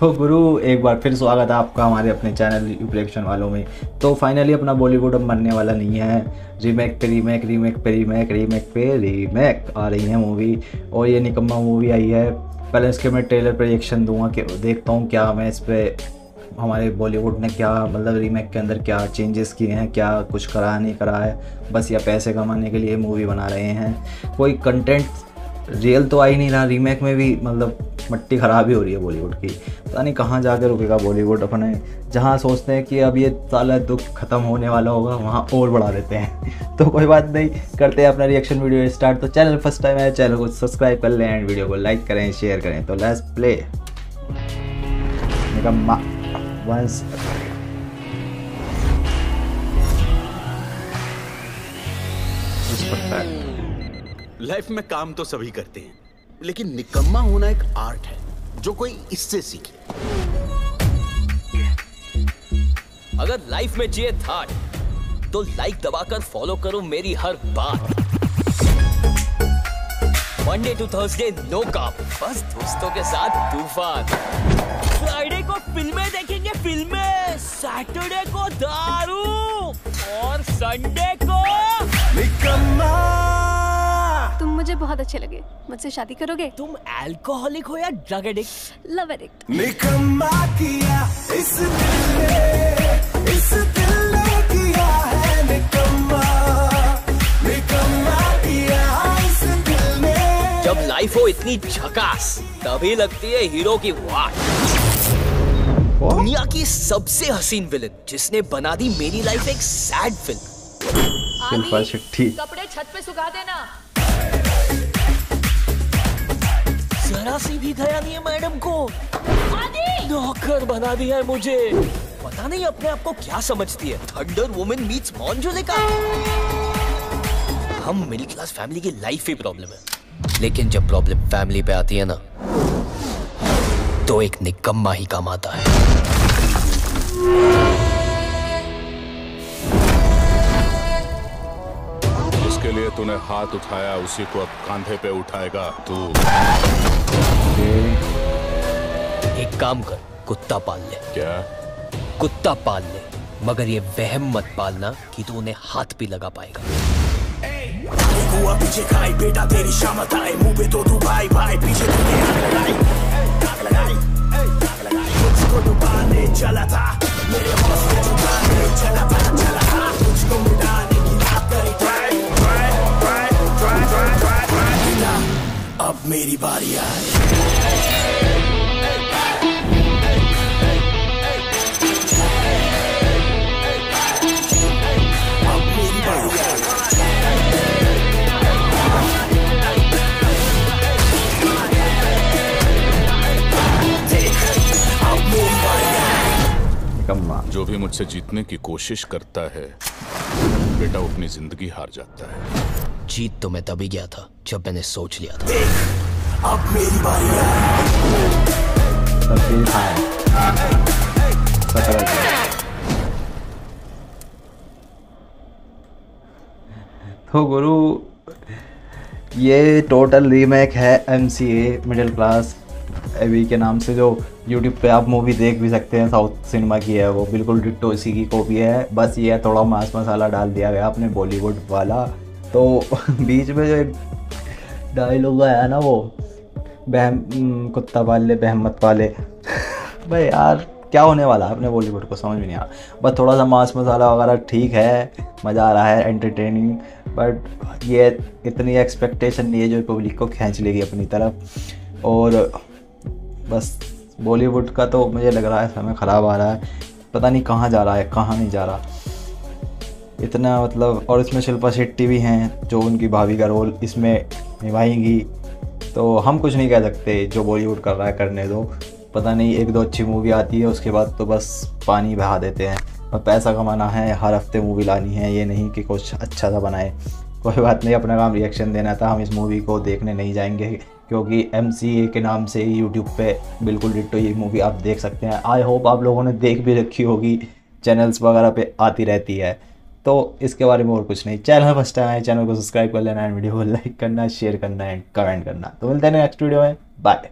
तो गुरु, एक बार फिर स्वागत है आपका हमारे अपने चैनल रिएक्शन वालों में। तो फाइनली अपना बॉलीवुड अब मरने वाला नहीं है। रीमेक पे रीमेक रीमेक पे रीमेक रीमेक पे रीमेक आ रही है मूवी और ये निकम्मा मूवी आई है। पहले इसके मैं ट्रेलर पर रिएक्शन दूँगा कि देखता हूँ क्या मैं इस पर हमारे बॉलीवुड ने क्या मतलब रीमेक के अंदर क्या चेंजेस किए हैं, क्या कुछ करा नहीं करा है। बस या पैसे कमाने के लिए मूवी बना रहे हैं। कोई कंटेंट रियल तो आ ही नहीं रहा। रीमेक में भी मतलब मट्टी ख़राब ही हो रही है बॉलीवुड की। पता नहीं कहाँ जाकर रुकेगा बॉलीवुड अपने। जहाँ सोचते हैं कि अब ये साला दुख ख़त्म होने वाला होगा, वहाँ और बढ़ा देते हैं। तो कोई बात नहीं, करते हैं अपना रिएक्शन वीडियो स्टार्ट तो चैनल फ़र्स्ट टाइम है चैनल को सब्सक्राइब कर लें एंड वीडियो को लाइक करें शेयर करें। तो लेट्स प्ले वंस लाइफ में काम तो सभी करते हैं। लेकिन निकम्मा होना एक आर्ट है जो कोई इससे सीखे। अगर लाइफ में चाहिए था तो लाइक दबाकर फॉलो करो मेरी हर बात। मंडे टू थर्सडे नो काम बस दोस्तों के साथ तूफ़ान। फ्राइडे को फ़िल्में देखेंगे फ़िल्में। सैटरडे को दारू और संडे को निकम्मा। बहुत अच्छे लगे। मुझसे शादी करोगे? तुम अल्कोहलिक हो या ड्रग एडिक्ट लव एडिक्ट निकम्मा किया इस दिल ने इस दिल ने किया है निकम्मा। निकम्मा किया इस दिल ने। जब लाइफ हो इतनी झकास तभी लगती है हीरो की वाट। दुनिया की सबसे हसीन विलन जिसने बना दी मेरी लाइफ एक सैड फ़िल्म कपड़े छत पे सुखा देना। जरा सी भी दया नहीं है मैडम को। नौकर बना दिया है मुझे। पता नहीं अपने आप को क्या समझती है। थंडर वुमेन मीट्स मॉन्जोलिका हम मिडिल क्लास फैमिली की लाइफ ही प्रॉब्लम है। लेकिन जब प्रॉब्लम फैमिली पे आती है ना तो एक निकम्मा ही काम आता है। उसके लिए तूने हाथ उठाया उसी को अब कंधे पे उठाएगा तू। एक काम कर कुत्ता पाल ले। क्या? कुत्ता पाल ले मगर ये वहम मत पालना कि तू उन्हें हाथ भी लगा पाएगा। हुआ पीछे खाई बेटा तेरी शामत आए मुँह पे तो तू भाई भाई पीछे तूने आग लगाई। आग लगाई आग लगाई। मुझको डुबाने चला था मेरे मेरी बारी निकम्मा जो भी मुझसे जीतने की कोशिश करता है बेटा अपनी ज़िंदगी हार जाता है। जीत तो मैं तभी गया था जब मैंने सोच लिया था। अब मेरी बारी है। तो गुरु ये टोटल रीमेक है M C A middle class अभी के नाम से जो यूट्यूब पे आप मूवी देख भी सकते हैं साउथ सिनेमा की है वो। बिल्कुल डिट्टो इसी की कॉपी है। बस ये थोड़ा मांस मसाला डाल दिया गया अपने बॉलीवुड वाला। तो बीच में जो एक डायलॉग आया ना वो, बहम कुत्ता पाल ले बहम मत पाले। भाई यार, क्या होने वाला है अपने बॉलीवुड को, समझ में नहीं आ बस थोड़ा सा मांस मसाला वगैरह ठीक है, मज़ा आ रहा है एंटरटेनिंग बट ये इतनी एक्सपेक्टेशन नहीं है जो पब्लिक को खींच लेगी अपनी तरफ़। और बस बॉलीवुड का तो मुझे लग रहा है समय ख़राब आ रहा है। पता नहीं कहाँ जा रहा है, कहाँ नहीं जा रहा। इतना मतलब और इसमें शिल्पा शेट्टी भी हैं, जो उनकी भाभी का रोल इसमें निभाएँगी। तो हम कुछ नहीं कह सकते जो बॉलीवुड कर रहा है करने दो। पता नहीं, एक दो अच्छी मूवी आती है, उसके बाद तो बस पानी बहा देते हैं। और पैसा कमाना है, हर हफ़्ते मूवी लानी है, ये नहीं कि कुछ अच्छा सा बनाए। कोई बात नहीं, अपना काम रिएक्शन देना था, हम इस मूवी को देखने नहीं जाएँगे, क्योंकि एमसीए के नाम से यूट्यूब पे बिल्कुल डिट्टो ये मूवी आप देख सकते हैं। आई होप आप लोगों ने देख भी रखी होगी। चैनल्स वगैरह पे आती रहती है। तो इसके बारे में और कुछ नहीं। चैनल फ़र्स्ट टाइम आए चैनल को सब्सक्राइब कर लेना एंड वीडियो को लाइक करना शेयर करना एंड कमेंट करना। तो मिलते हैं नेक्स्ट वीडियो में। बाय